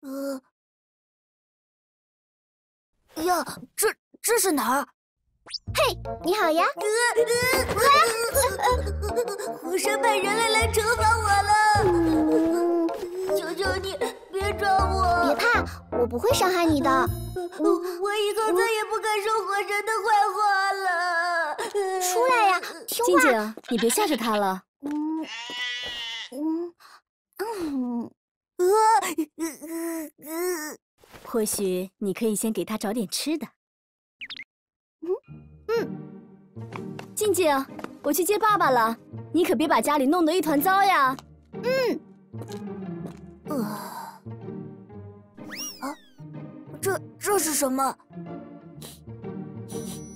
呃，呀，这这是哪儿？嘿，你好呀！火山派人类来惩罚我了！求求你别抓我！别怕，我不会伤害你的。我以后再也不敢说火神的坏话了。出来呀，听静话。静，你别吓着他了嗯，呃 或许你可以先给他找点吃的。嗯嗯静静，我去接爸爸了，你可别把家里弄得一团糟呀。呃，啊，这这是什么？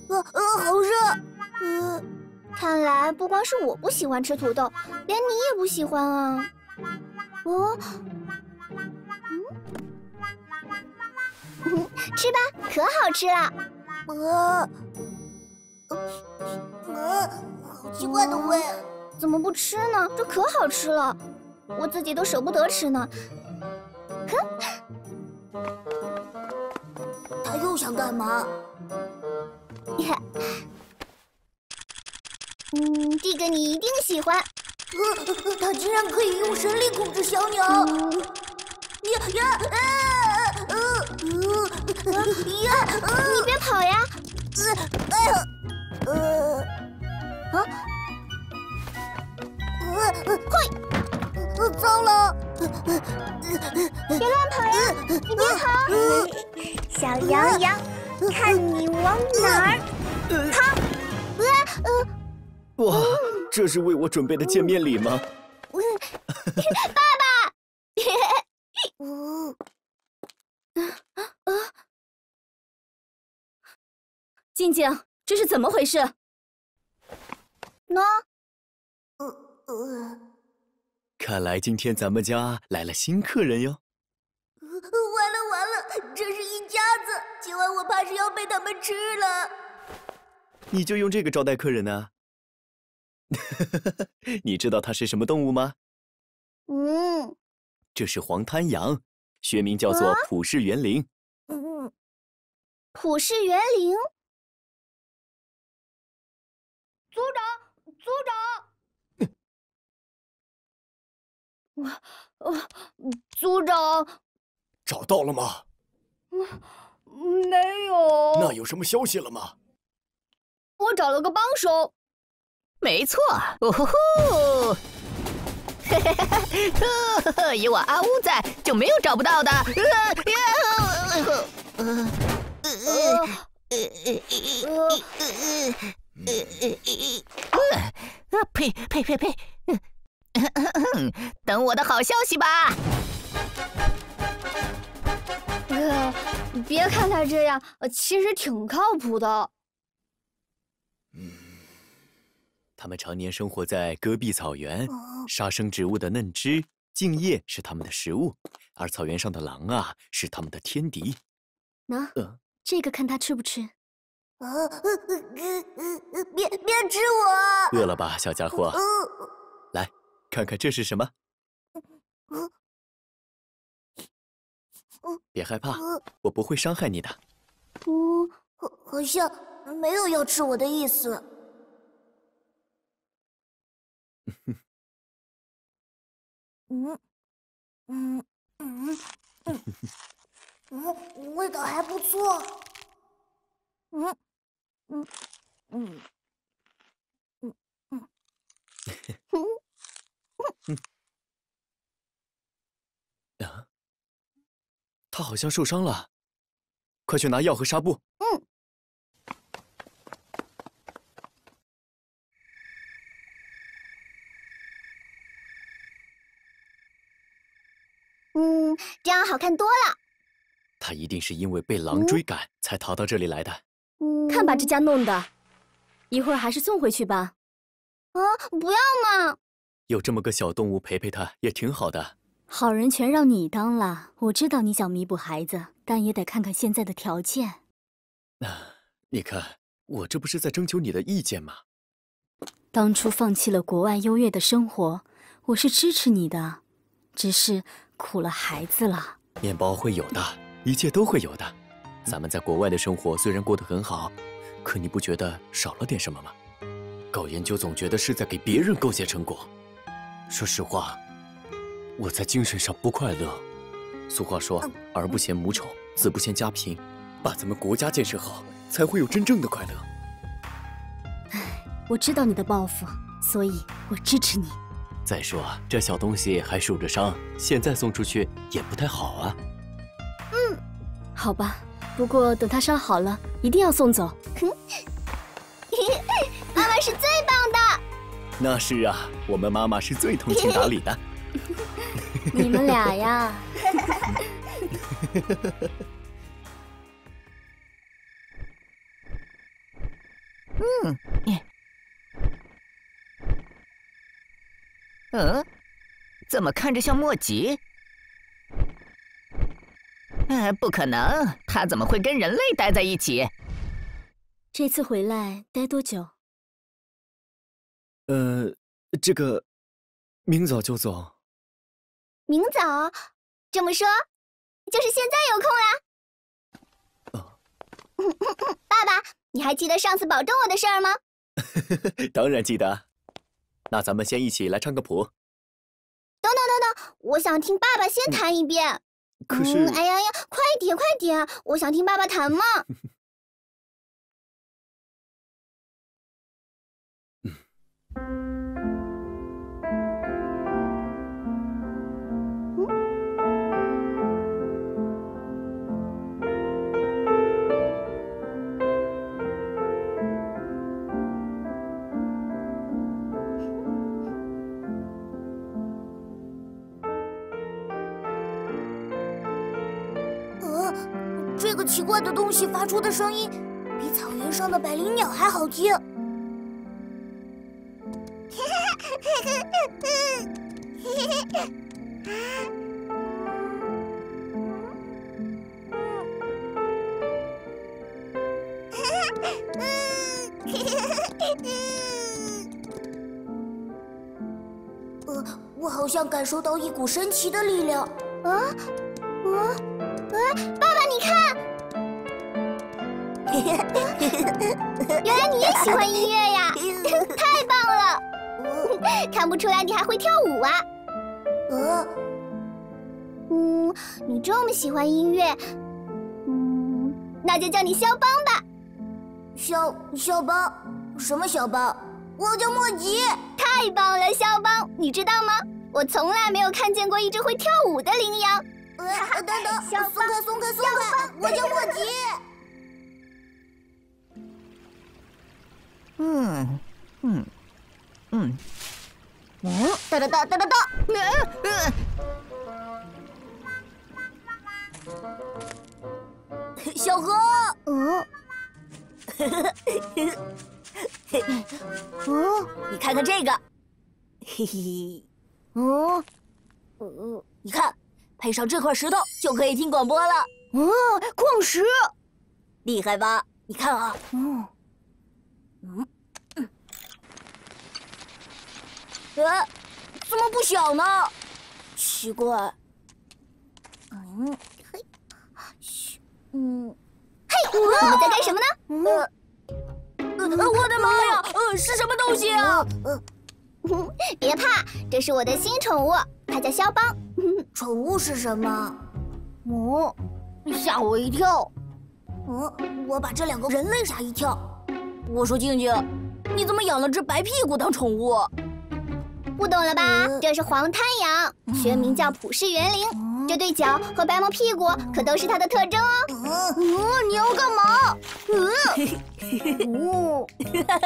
呃呃，好热！呃，看来不光是我不喜欢吃土豆，连你也不喜欢啊。哦，吃吧，可好吃了。呃，呃，好奇怪的味。怎么不吃呢？这可好吃了，我自己都舍不得吃呢。他又想干嘛？嗯，这个你一定喜欢。呃，他竟然可以用神力控制小鸟！嗯，呀呀！你别跑呀！哎呀！呃啊！呃呃，呃，糟了！别乱跑呀！你别跑！小羊羊，看你往哪儿跑！呃呃，哇，这是为我准备的见面礼吗？呃静静，这是怎么回事？喏，呃呃，看来今天咱们家来了新客人哟。完了完了，这是一家子，今晚我怕是要被他们吃了。你就用这个招待客人呢、你知道它是什么动物吗？嗯，这是黄滩羊，学名叫做普氏园林。嗯，普氏园羚。组长，族长，我我组长找到了吗？没有。那有什么消息了吗？我找了个帮手。没错，哦吼吼，嘿嘿嘿呵呵，有我阿乌在，就没有找不到的。呃呀呃呃呃呃呃呃呃呃呸呸呸呸！嗯等我的好消息吧。呃，别看他这样，呃其实挺靠谱的。嗯，他们常年生活在戈壁草原，哦杀生植物的嫩枝、茎叶是他们的食物，而草原上的狼啊是他们的天敌。喏，呃，这个看他吃不吃。别别吃我！饿了吧，小家伙？来看看这是什么？别害怕，我不会伤害你的。好好像没有要吃我的意思。嗯嗯嗯嗯嗯，味道还不错。嗯嗯嗯嗯嗯 啊，他好像受伤了，快去拿药和纱布。嗯，这样好看多了。他一定是因为被狼追赶才逃到这里来的。嗯，看把这家弄的，一会儿还是送回去吧。啊，不要嘛！有这么个小动物陪陪他也挺好的。好人全让你当了，我知道你想弥补孩子，但也得看看现在的条件。那你看，我这不是在征求你的意见吗？当初放弃了国外优越的生活，我是支持你的，只是苦了孩子了。面包会有的，一切都会有的。咱们在国外的生活虽然过得很好，可你不觉得少了点什么吗？搞研究总觉得是在给别人构建成果。说实话，我在精神上不快乐。俗话说“儿不嫌母丑，子不嫌家贫”，把咱们国家建设好，才会有真正的快乐。我知道你的抱负，所以我支持你。再说，这小东西还受着伤，现在送出去也不太好啊。嗯好吧，不过等他伤好了，一定要送走。妈妈是最棒的。那是啊，我们妈妈是最通情达理的。你们俩呀，嗯，怎么看着像莫吉？哎，不可能，他怎么会跟人类待在一起？这次回来待多久？呃，这个明早就走。明早，这么说，就是现在有空啦。爸爸，你还记得上次保证我的事儿吗？当然记得。那咱们先一起来唱个谱。等等等等，我想听爸爸先弹一遍。可是，嗯，哎呀呀，快点快点，我想听爸爸弹嘛。呃，怪的东西发出的声音，比草原上的百灵鸟还好听。呃，我好像感受到一股神奇的力量。啊，啊，啊！爸爸，你看，原来你也喜欢音乐呀，太棒了！看不出来你还会跳舞啊。呃，嗯，你这么喜欢音乐，嗯，那就叫你肖邦吧。肖肖邦？什么肖邦？我叫莫吉。太棒了，肖邦！你知道吗？我从来没有看见过一只会跳舞的羚羊。呃，等等，松开，松开，松开！我叫莫吉。嗯嗯嗯，嗯，哒哒哒哒哒哒。呃，小何，嗯，呵呵呵，嗯，你看看这个，嘿嘿，嗯，嗯，你看，配上这块石头就可以听广播了。嗯，矿石，厉害吧？你看啊，嗯，嗯，呃，怎么不响呢？奇怪，嗯，嘿，嗯，嘿，你们在干什么呢？呃，呃，我的妈呀！呃，是什么东西啊？别怕，这是我的新宠物，它叫肖邦。宠物是什么？哦，吓我一跳。嗯，我把这两个人类吓一跳。我说静静，你怎么养了只白屁股当宠物？不懂了吧？这是黄滩羊，学名叫普氏园林。这对脚和白毛屁股可都是它的特征哦。嗯，你要干嘛？嗯，哦，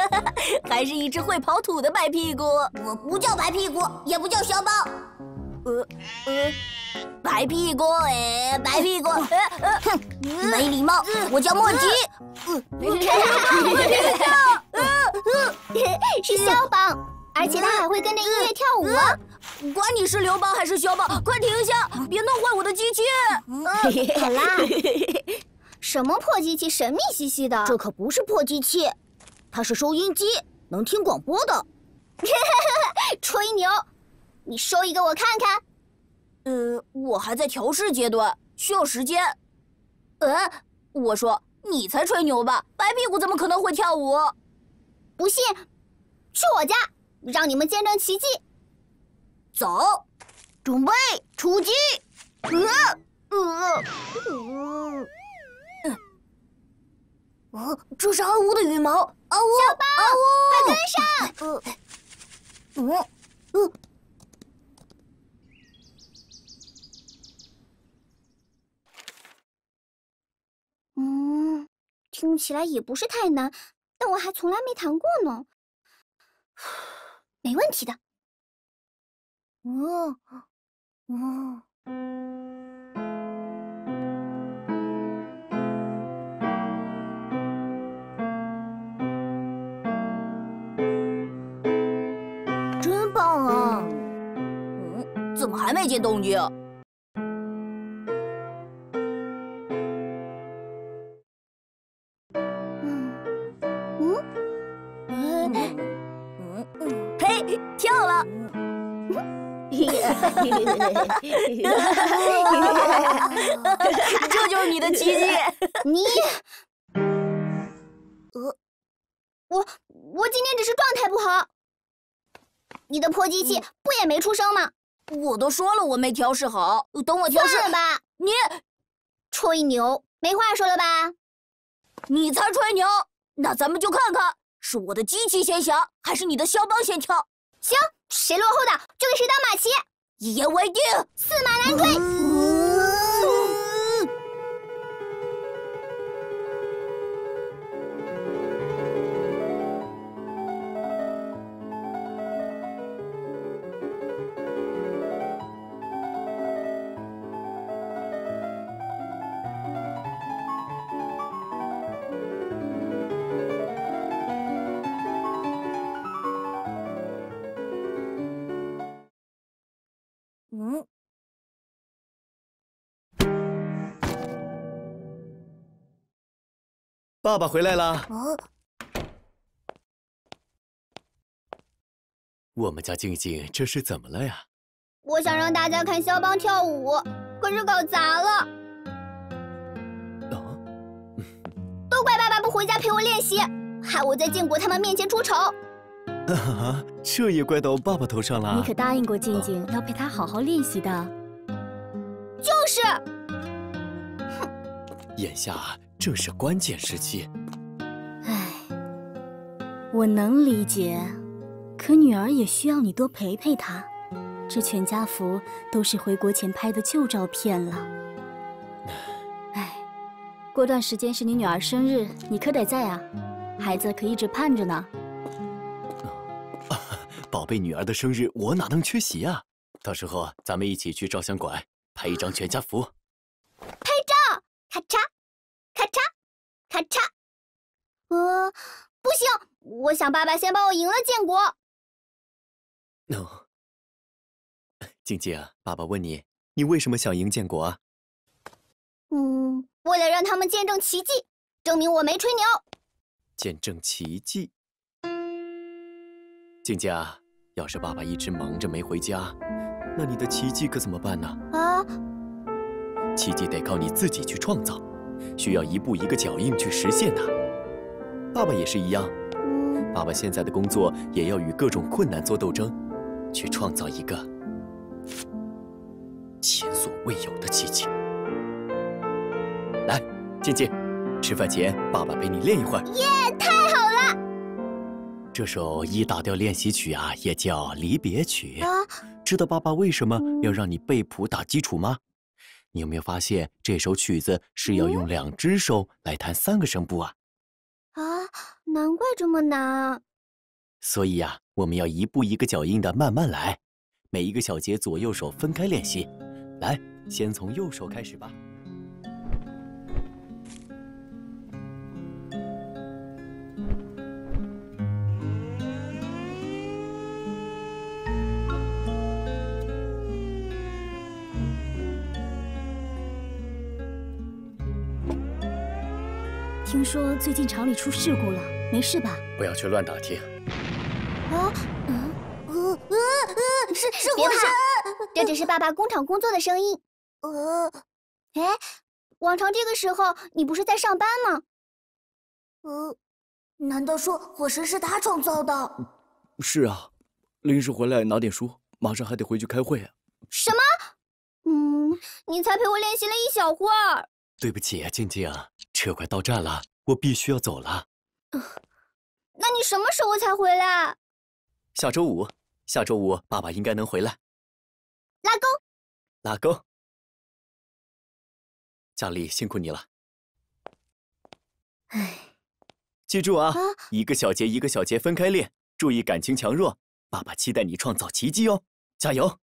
还是一只会刨土的白屁股。我不叫白屁股，也不叫小宝。呃呃，白屁股哎，白屁股，哼，没礼貌。我叫莫吉。是肖邦，而且他还会跟着音乐跳舞。管你是刘邦还是肖邦，快停下，别弄坏我的机器。好啦，什么破机器，神秘兮兮的。这可不是破机器，它是收音机，能听广播的。吹牛。你收一个我看看。呃，我还在调试阶段，需要时间。呃，我说你才吹牛吧，白屁股怎么可能会跳舞？不信，去我家，让你们见证奇迹。走，准备出击。呃呃呃，哦，这是阿乌的羽毛。阿乌，小宝，快跟上。呃，嗯，嗯。嗯，听起来也不是太难，但我还从来没弹过呢。没问题的。哦，哦，真棒啊！嗯，怎么还没见动静？这就是你的奇迹。你，呃，我我今天只是状态不好。你的破机器不也没出声吗？我都说了我没调试好，等我调试吧。你吹牛没话说了吧？你才吹牛！那咱们就看看是我的机器先响，还是你的肖邦先跳。行，谁落后的就给谁当马骑，一言为定，驷马难追。爸爸回来了。哦，我们家静静这是怎么了呀？我想让大家看肖邦跳舞，可是搞砸了。哦，都怪爸爸不回家陪我练习，害我在建国他们面前出丑。啊，这也怪到爸爸头上了。你可答应过静静要陪她好好练习的。就是。哼，眼下正是关键时期。唉，我能理解，可女儿也需要你多陪陪她。这全家福都是回国前拍的旧照片了。唉，过段时间是你女儿生日，你可得在啊，孩子可一直盼着呢。宝贝女儿的生日，我哪能缺席啊？到时候咱们一起去照相馆拍一张全家福。拍照，咔嚓，咔嚓，咔嚓。呃，不行，我想爸爸先帮我赢了建国。no，，静静，爸爸问你，你为什么想赢建国啊？嗯，为了让他们见证奇迹，证明我没吹牛。见证奇迹。静静，要是爸爸一直忙着没回家，那你的奇迹可怎么办呢？啊，奇迹得靠你自己去创造。需要一步一个脚印去实现它。爸爸也是一样，嗯，爸爸现在的工作也要与各种困难做斗争，去创造一个前所未有的奇迹。来，静静，吃饭前爸爸陪你练一会儿。这首 E 大调练习曲啊，也叫离别曲。啊，知道爸爸为什么嗯要让你背谱打基础吗？你有没有发现这首曲子是要用两只手来弹三个声部啊？啊，难怪这么难啊！所以呀、我们要一步一个脚印的慢慢来，每一个小节左右手分开练习。来，先从右手开始吧。听说最近厂里出事故了，没事吧？不要去乱打听。啊，嗯呃呃呃，是是别怕火山。这只是爸爸工厂工作的声音。呃哎，往常这个时候你不是在上班吗？呃，难道说火神是他创造的？是啊，临时回来拿点书，马上还得回去开会。什么？嗯，你才陪我练习了一小会儿。对不起啊，静静，车快到站了，我必须要走了。那你什么时候才回来？下周五，下周五爸爸应该能回来。拉钩。拉钩。佳丽，辛苦你了。唉，记住啊，啊一个小节一个小节分开练，注意感情强弱。爸爸期待你创造奇迹哦，加油！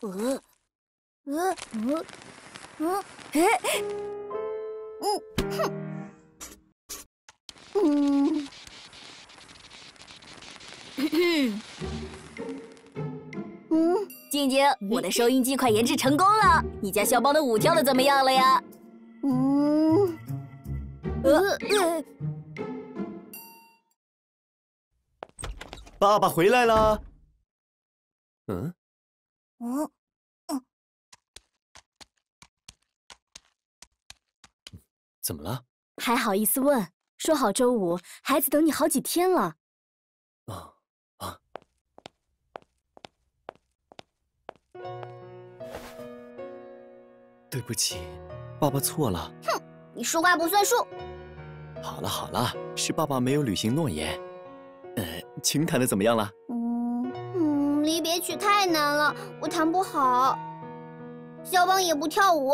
呃呃呃呃，哎，嗯，嗯，静静，我的收音机快研制成功了。你家肖邦的舞跳的怎么样了呀？嗯，呃呃，爸爸回来了。嗯，嗯，怎么了？还好意思问？说好周五，孩子等你好几天了。啊啊！对不起，爸爸错了。哼你说话不算数。好了好了，是爸爸没有履行诺言。呃，琴弹的怎么样了？离别曲太难了，我弹不好。肖邦也不跳舞，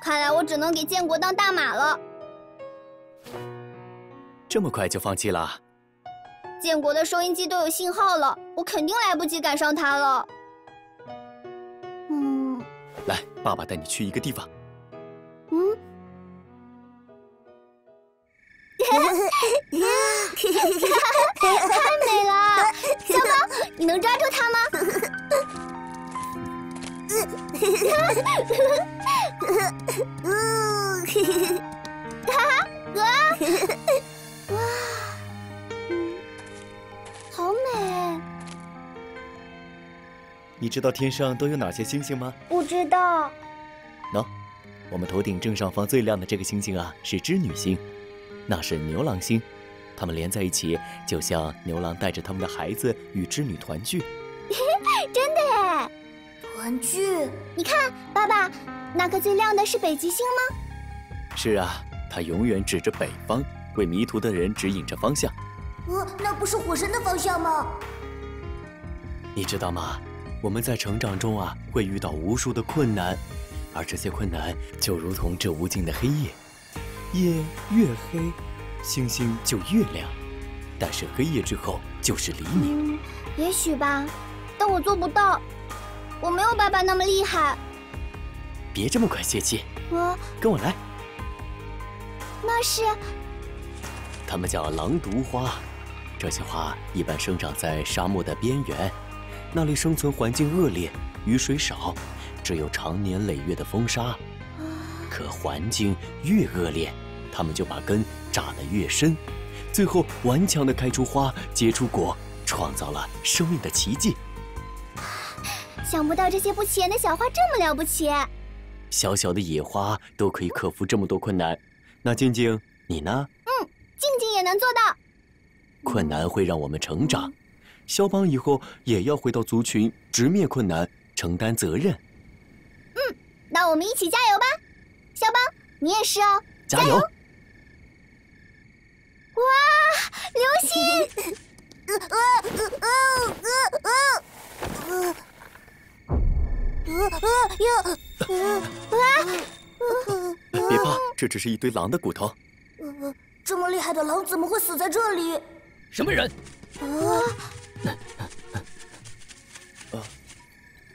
看来我只能给建国当大马了。这么快就放弃了？建国的收音机都有信号了，我肯定来不及赶上他了。嗯来，爸爸带你去一个地方。太美了！肖邦，你能抓住它吗？哈哈，哇，好美！你知道天上都有哪些星星吗？不知道。喏，我们头顶正上方最亮的这个星星啊，是织女星，那是牛郎星，它们连在一起，就像牛郎带着他们的孩子与织女团聚。真的耶！团聚？你看，爸爸，那颗最亮的是北极星吗？是啊，它永远指着北方，为迷途的人指引着方向。呃，那不是火神的方向吗？你知道吗？我们在成长中啊，会遇到无数的困难，而这些困难就如同这无尽的黑夜，夜越黑，星星就月亮，但是黑夜之后就是黎明。嗯，也许吧，但我做不到，我没有爸爸那么厉害。别这么快泄气，我跟我来。那是，它们叫狼毒花，这些花一般生长在沙漠的边缘。那里生存环境恶劣，雨水少，只有长年累月的风沙。可环境越恶劣，它们就把根扎得越深，最后顽强地开出花，结出果，创造了生命的奇迹。想不到这些不起眼的小花这么了不起。小小的野花都可以克服这么多困难，那静静你呢？嗯，静静也能做到。困难会让我们成长。肖邦以后也要回到族群，直面困难，承担责任。嗯，那我们一起加油吧，肖邦，你也是哦，加油！哇，流星！呃呃呃呃呃呃呃呀！啊！别怕，这只是一堆狼的骨头。这么厉害的狼怎么会死在这里？什么人？啊！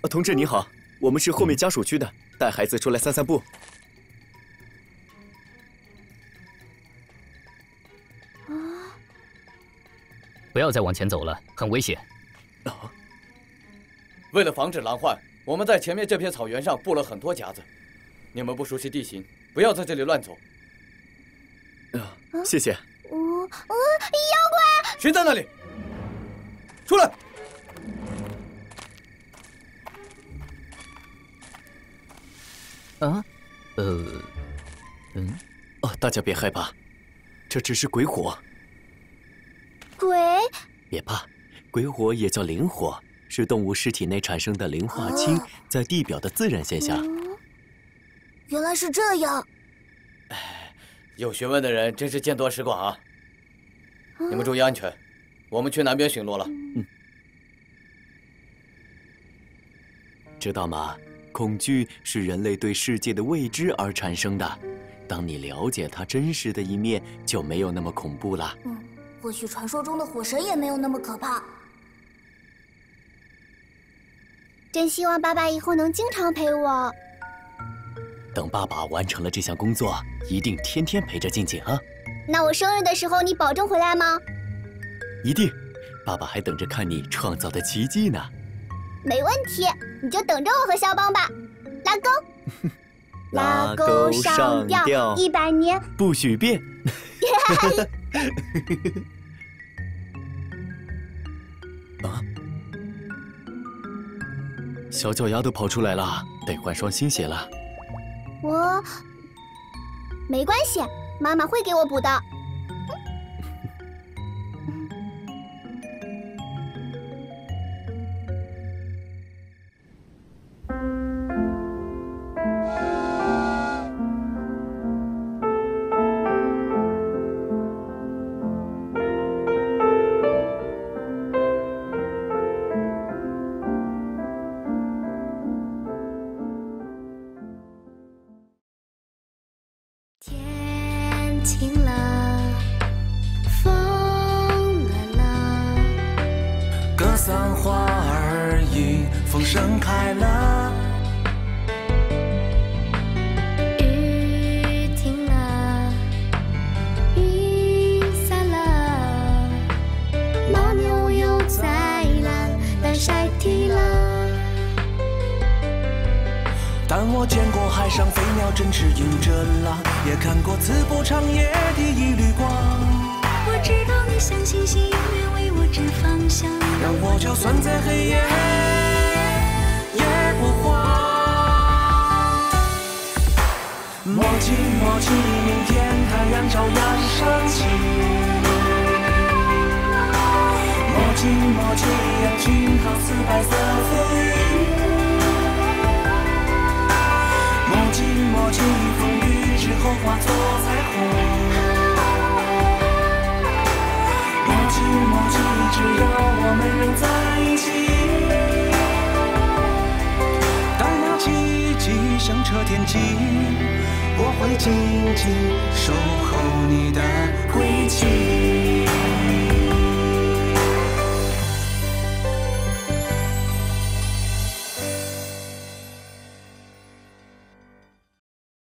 同志你好，我们是后面家属区的，带孩子出来散散步。要再往前走了，很危险。啊！为了防止狼患，我们在前面这片草原上布了很多夹子。你们不熟悉地形，不要在这里乱走。啊，谢谢。哦哦，妖怪！谁在那里？出来！啊，呃，嗯，哦，大家别害怕，这只是鬼火。鬼？别怕，鬼火也叫灵火，是动物尸体内产生的磷化氢在地表的自然现象。原来是这样。哎，有学问的人真是见多识广啊！你们注意安全，我们去南边巡逻了。嗯，知道吗？恐惧是人类对世界的未知而产生的。当你了解它真实的一面，就没有那么恐怖了。嗯，或许传说中的火神也没有那么可怕。真希望爸爸以后能经常陪我。等爸爸完成了这项工作，一定天天陪着静静啊。那我生日的时候，你保证回来吗？一定，爸爸还等着看你创造的奇迹呢。没问题，你就等着我和肖邦吧。拉钩，拉钩上吊，一百年不许变。啊！小脚丫都跑出来了，得换双新鞋了。我没关系，妈妈会给我补的。太阳照样升起。默契默契，羊群好似白色浮云。默契默契，风雨之后化作彩虹。默契默契，只要我们仍在一起。当那奇迹响彻天际，我会静静守候你的归期。